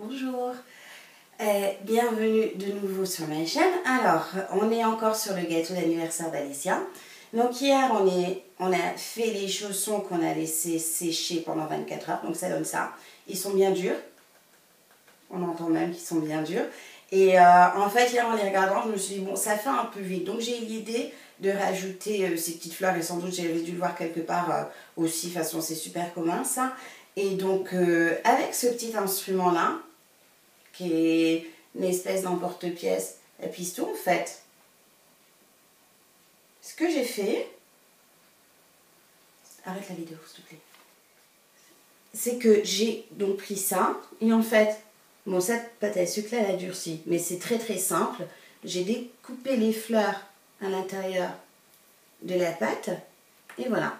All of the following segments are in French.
Bonjour, euh, bienvenue de nouveau sur ma chaîne. Alors, on est encore sur le gâteau d'anniversaire d'Alicia. Donc hier, on, est, on a fait les chaussons qu'on a laissés sécher pendant 24 heures, donc ça donne ça. Ils sont bien durs, on entend même qu'ils sont bien durs. Et euh, en fait, hier en les regardant, je me suis dit, bon, ça fait un peu vite. Donc j'ai eu l'idée de rajouter euh, ces petites fleurs, et sans doute j'avais dû le voir quelque part aussi, de toute façon c'est super commun ça. Et donc, avec ce petit instrument-là, une espèce d'emporte-pièce à piston en fait. Ce que j'ai fait, arrête la vidéo s'il te plaît, c'est que j'ai donc pris ça et en fait, bon cette pâte à sucre là elle a durci, mais c'est très très simple. J'ai découpé les fleurs à l'intérieur de la pâte et voilà.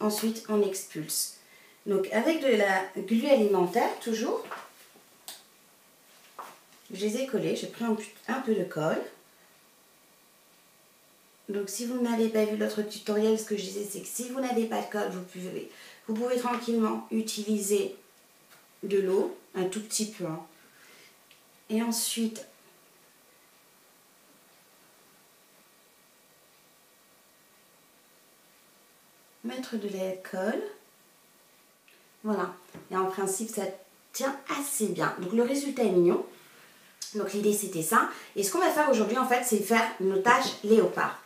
Ensuite on expulse. Donc avec de la glu alimentaire toujours, je les ai collés, j'ai pris un, peu de colle. Donc si vous n'avez pas vu l'autre tutoriel, ce que je disais, c'est que si vous n'avez pas de colle, vous pouvez, tranquillement utiliser de l'eau, un tout petit peu. Hein. Et ensuite, mettre de la colle. Voilà. Et en principe, ça tient assez bien. Donc le résultat est mignon. Donc l'idée c'était ça. Et ce qu'on va faire aujourd'hui en fait c'est faire nos tâches léopard.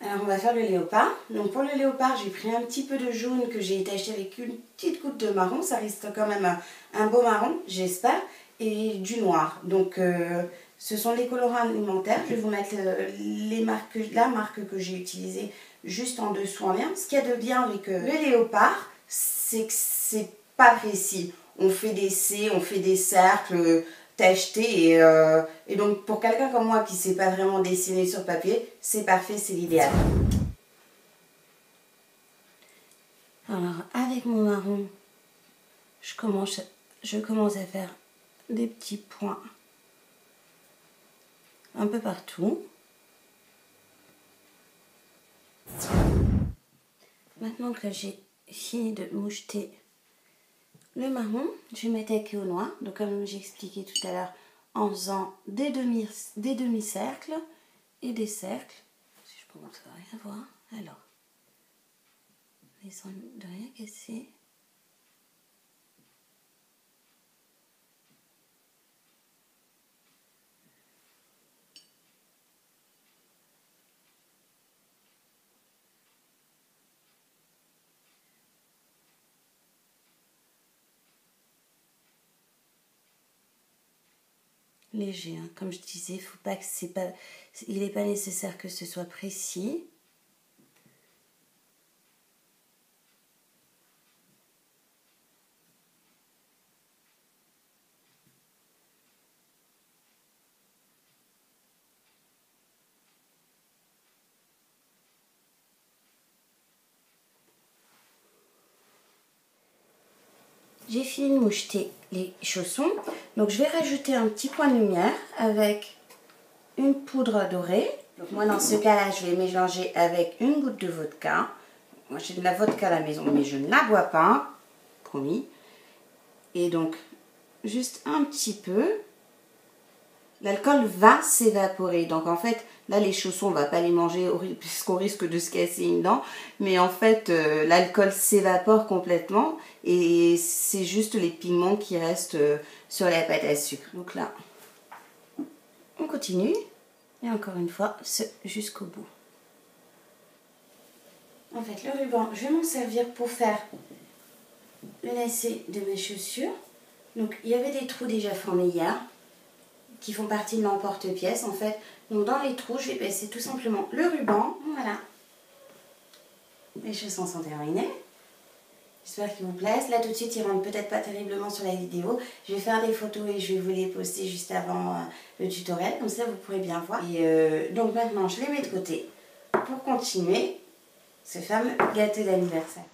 Alors on va faire le léopard. Donc pour le léopard j'ai pris un petit peu de jaune que j'ai acheté avec une petite goutte de marron. Ça reste quand même un, beau marron j'espère. Et du noir. Donc euh, ce sont les colorants alimentaires. Je vais vous mettre euh, les marques, la marque que j'ai utilisée juste en dessous en lien. Ce qu'il y a de bien avec euh, le léopard c'est que c'est pas précis. On fait des C, on fait des cercles t'acheter et, euh, et donc pour quelqu'un comme moi qui ne sait pas vraiment dessiner sur papier, c'est parfait, c'est l'idéal. Alors avec mon marron, je commence, je commence à faire des petits points un peu partout. Maintenant que j'ai fini de moucheter le marron, je vais m'attaquer au noir. Donc comme j'ai expliqué tout à l'heure, en faisant des demi-cercles demi et des cercles. Si je pense rien voir. Alors, laissons de rien casser. Léger. Hein. Comme je disais, faut pas que c'est pas, il n'est pas nécessaire que ce soit précis. J'ai fini de moucheter les chaussons. Donc je vais rajouter un petit point de lumière avec une poudre dorée. Donc moi dans ce cas-là, je vais mélanger avec une goutte de vodka. Moi j'ai de la vodka à la maison, mais je ne la bois pas, promis. Et donc juste un petit peu. L'alcool va s'évaporer. Donc en fait, là les chaussons, on va pas les manger puisqu'on risque de se casser une dent. Mais en fait, euh, l'alcool s'évapore complètement et c'est juste les pigments qui restent euh, sur la pâte à sucre. Donc là, on continue. Et encore une fois, jusqu'au bout. En fait, le ruban, je vais m'en servir pour faire le lacet de mes chaussures. Donc, il y avait des trous déjà formés hier qui font partie de l'emporte-pièce en fait. Donc dans les trous, je vais passer tout simplement le ruban. Voilà. Les chaussons sont terminées. J'espère qu'ils vous plaisent. Là tout de suite, ils rentrent peut-être pas terriblement sur la vidéo. Je vais faire des photos et je vais vous les poster juste avant euh, le tutoriel. Comme ça, vous pourrez bien voir. Et euh, donc maintenant, je les mets de côté pour continuer ce fameux gâteau d'anniversaire.